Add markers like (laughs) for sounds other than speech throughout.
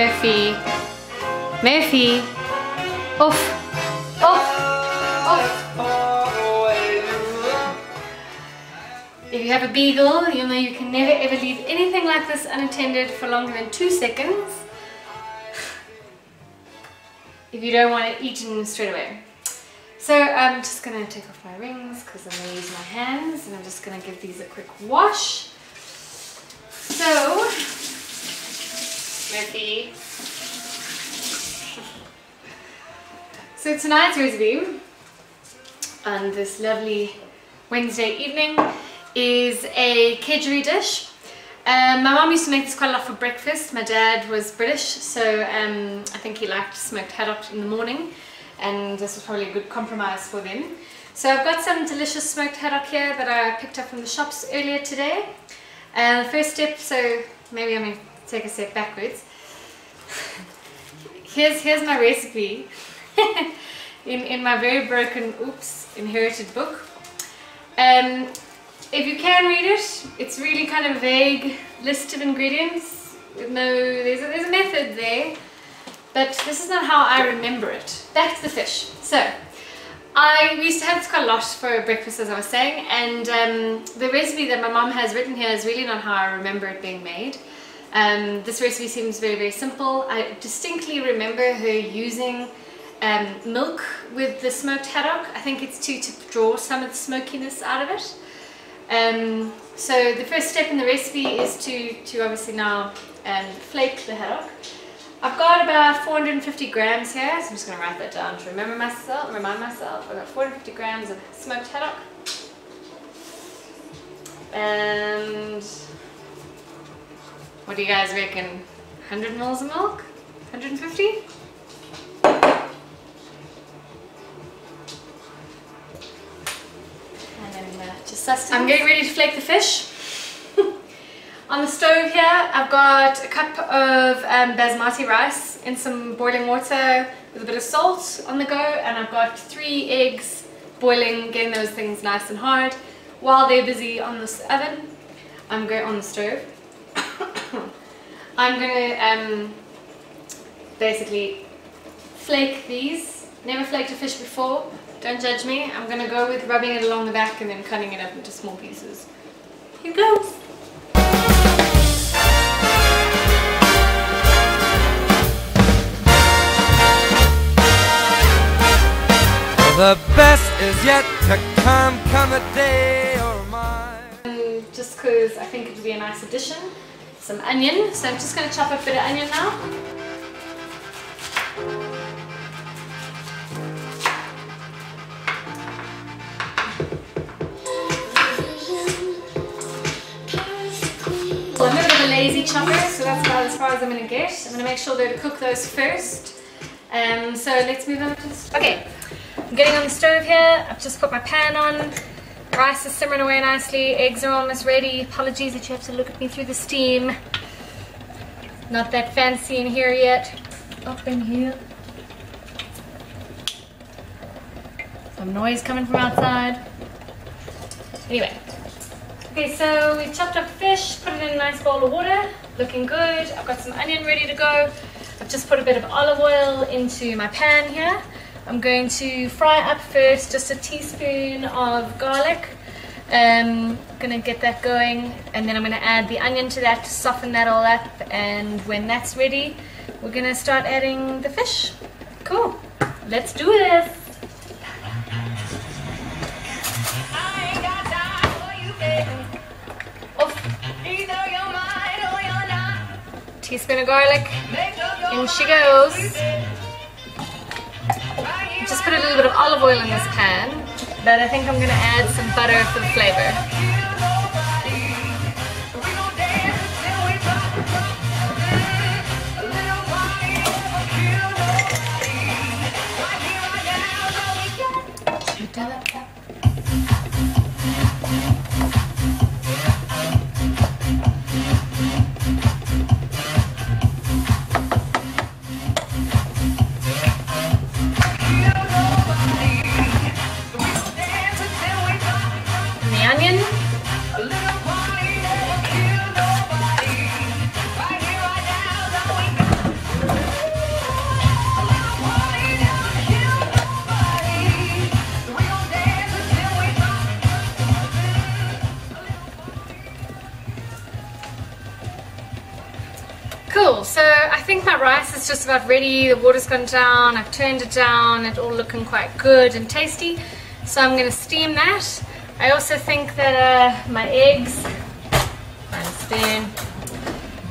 Murphy. Murphy. Off. Off. If you have a beagle, you'll know you can never ever leave anything like this unattended for longer than two seconds. If you don't want it eaten straight away. So I'm just going to take off my rings because I'm going to use my hands and I'm just going to give these a quick wash. So, So tonight's recipe on this lovely Wednesday evening is a kedgeree dish. Um, my mom used to make this quite a lot for breakfast. My dad was British, so um, I think he liked smoked haddock in the morning and this was probably a good compromise for them. So I've got some delicious smoked haddock here that I picked up from the shops earlier today. Uh, first step, so maybe I'm going to take a step backwards. here's, here's my recipe (laughs) in, in my very broken, oops, inherited book. Um, if you can read it, it's really kind of vague list of ingredients. No, there's a, there's a method there but this is not how I remember it. Back to the fish. So, I used to have quite a lot for breakfast as I was saying and um, the recipe that my mom has written here is really not how I remember it being made. Um, this recipe seems very very simple. I distinctly remember her using um, milk with the smoked haddock. I think it's to, to draw some of the smokiness out of it. Um, so the first step in the recipe is to, to obviously now um, flake the haddock. I've got about 450 grams here, so I'm just going to write that down to remember myself, remind myself. I've got 450 grams of smoked haddock. And what do you guys reckon? 100 mils of milk? 150? And then uh. I'm getting ready to flake the fish. (laughs) On the stove here, I've got a cup of um, basmati rice in some boiling water with a bit of salt on the go and I've got three eggs boiling, getting those things nice and hard. While they're busy on this oven, I'm going on the stove. (laughs) I'm going to um, basically flake these. Never flaked a fish before, don't judge me. I'm going to go with rubbing it along the back and then cutting it up into small pieces. Here goes! The best is yet to come, come a day or mine. Um, just because I think it would be a nice addition. Some onion, so I'm just going to chop a bit of onion now. I'm a bit of a lazy chopper, so that's about as far as I'm going to get. I'm going to make sure to cook those first. Um, so let's move on to the Okay, I'm getting on the stove here. I've just put my pan on. Rice is simmering away nicely. Eggs are almost ready. Apologies that you have to look at me through the steam. Not that fancy in here yet. Up in here. Some noise coming from outside. Anyway. Okay, so we've chopped up fish, put it in a nice bowl of water. Looking good. I've got some onion ready to go. I've just put a bit of olive oil into my pan here. I'm going to fry up first just a teaspoon of garlic. Um, gonna get that going and then I'm gonna add the onion to that to soften that all up and when that's ready we're gonna start adding the fish. Cool, let's do this. Teaspoon of garlic, in she goes put a little bit of olive oil in this pan, but I think I'm to add some butter for the flavor. I think my rice is just about ready. The water's gone down. I've turned it down. It's all looking quite good and tasty. So I'm going to steam that. I also think that uh, my eggs, spoon,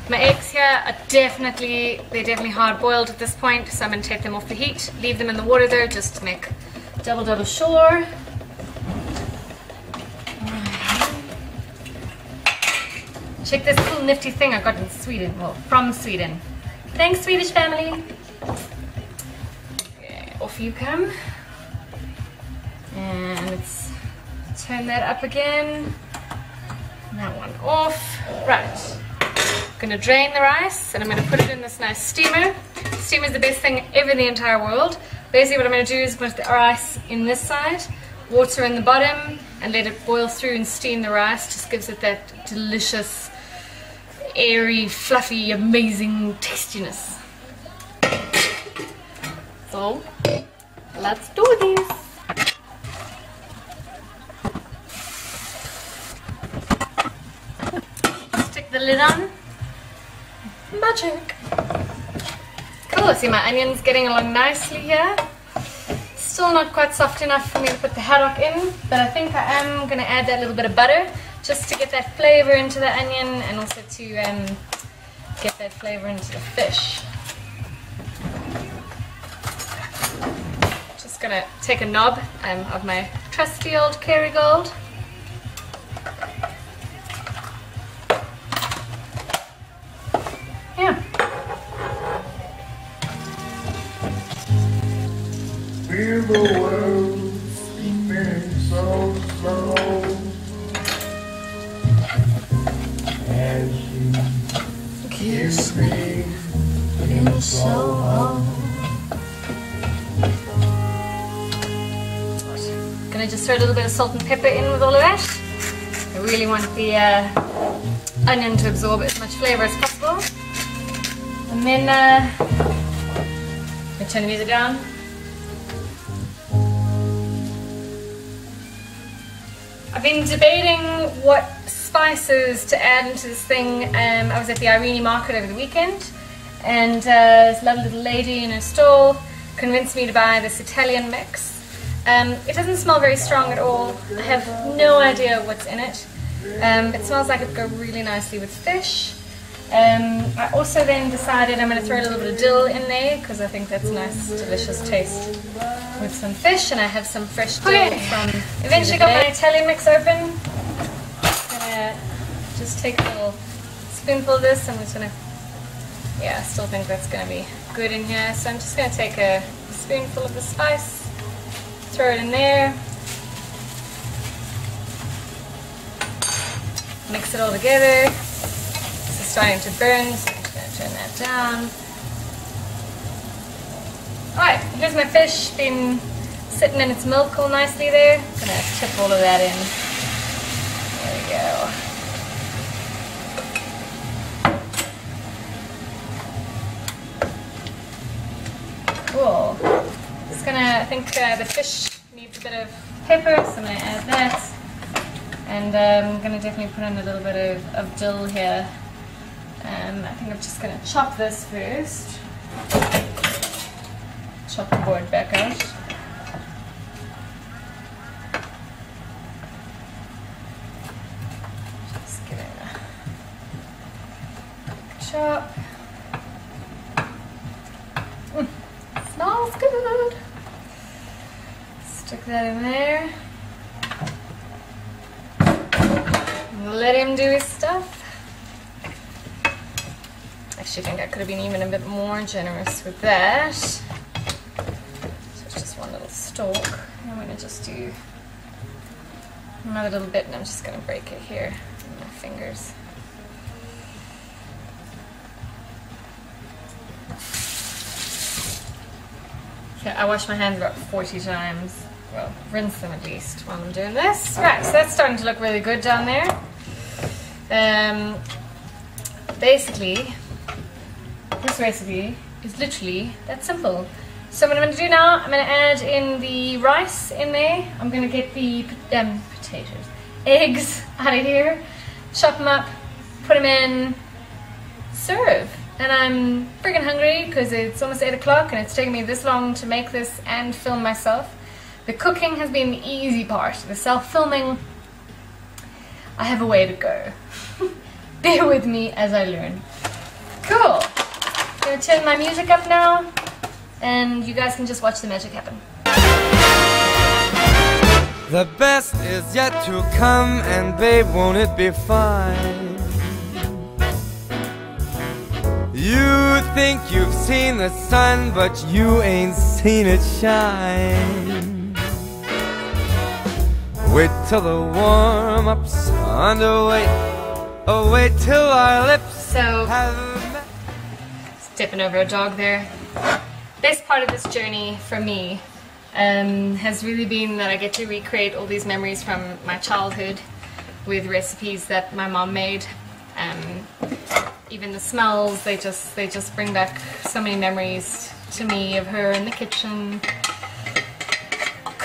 my eggs here are definitely, they're definitely hard boiled at this point. So I'm going to take them off the heat, leave them in the water there just to make double double sure. Check this cool nifty thing I got in Sweden, well, from Sweden. Thanks, Swedish family. Okay, off you come. And let's turn that up again. That one off. Right. I'm gonna drain the rice and I'm gonna put it in this nice steamer. Steamer is the best thing ever in the entire world. Basically what I'm gonna do is put the rice in this side, water in the bottom, and let it boil through and steam the rice. Just gives it that delicious, airy, fluffy, amazing tastiness. So, let's do this. Stick the lid on. Magic. Cool, see my onions getting along nicely here. Still not quite soft enough for me to put the haddock in, but I think I am going to add that little bit of butter just to get that flavor into the onion and also to um, get that flavor into the fish. Just going to take a knob um, of my trusty old Kerrygold. Me in so Gonna just throw a little bit of salt and pepper in with all of that. I really want the uh, onion to absorb as much flavor as possible. And then, uh, I turn the music down. I've been debating what spices to add into this thing. Um, I was at the Irene market over the weekend and uh, this lovely little lady in her stall convinced me to buy this Italian mix. Um, it doesn't smell very strong at all. I have no idea what's in it. Um, it smells like it would go really nicely with fish. Um, I also then decided I'm going to throw a little bit of dill in there because I think that's a nice, delicious taste with some fish, and I have some fresh dill Okay. from. Eventually, got my Italian mix open. Gonna just take a little spoonful of this. I'm just gonna. Yeah, I still think that's gonna be good in here. So I'm just gonna take a spoonful of the spice, throw it in there, mix it all together. This is starting to burn, so I'm just gonna turn that down. Alright, here's my fish, been sitting in its milk all nicely there. I'm Gonna tip all of that in. There we go. Cool. Just gonna, I think uh, the fish needs a bit of pepper, so I'm gonna add that. And um, I'm gonna definitely put in a little bit of, of dill here. Um, I think I'm just gonna chop this first. Chop the board back out. Just give it a chop. Mm, smells Stick that in there. Let him do his stuff. I actually think I could have been even a bit more generous with that. So it's just one little stalk. I'm going to just do another little bit and I'm just going to break it here with my fingers. Okay, I wash my hands about 40 times. Well, rinse them at least while I'm doing this. Right, so that's starting to look really good down there. Um, basically, this recipe is literally that simple. So what I'm going to do now, I'm going to add in the rice in there. I'm going to get the um, potatoes, eggs (laughs) out of here, chop them up, put them in, serve. And I'm friggin' hungry because it's almost 8 o'clock and it's taken me this long to make this and film myself. The cooking has been the easy part. The self-filming, I have a way to go. (laughs) Bear with me as I learn. Cool. I'm Gonna turn my music up now and you guys can just watch the magic happen. The best is yet to come, and babe, won't it be fine? You think you've seen the sun, but you ain't seen it shine. Wait till the warm up's underway. Oh, wait till our lips So, have stepping over a dog there. Best part of this journey for me um, has really been that I get to recreate all these memories from my childhood with recipes that my mom made. Even the smells, they just they just bring back so many memories to me of her in the kitchen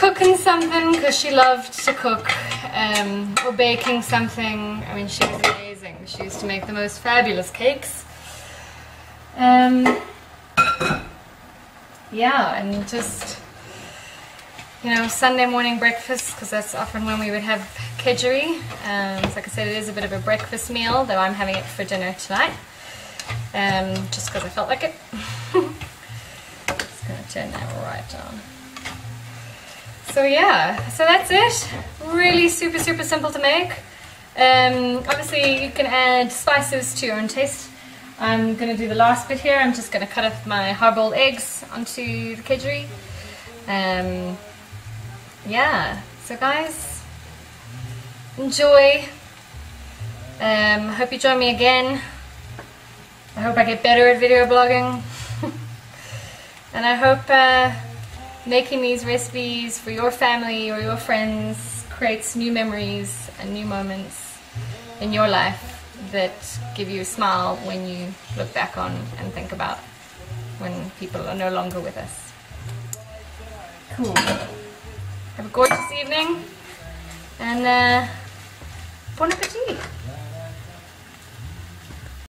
cooking something because she loved to cook um, or baking something. I mean, she was amazing. She used to make the most fabulous cakes. Um, yeah, and just you know Sunday morning breakfast because that's often when we would have kedgeree. Um, so like I said, it is a bit of a breakfast meal, though I'm having it for dinner tonight, um, just because I felt like it. (laughs) just gonna turn that right down. So yeah, so that's it. Really super super simple to make. Um, obviously you can add spices to your own taste. I'm gonna do the last bit here. I'm just gonna cut up my hard-boiled eggs onto the kedgeree. Um, yeah, so guys, enjoy. Um, hope you join me again. I hope I get better at video blogging. (laughs) and I hope uh, making these recipes for your family or your friends creates new memories and new moments in your life that give you a smile when you look back on and think about when people are no longer with us. Cool. Have a gorgeous evening and uh, bon appetit.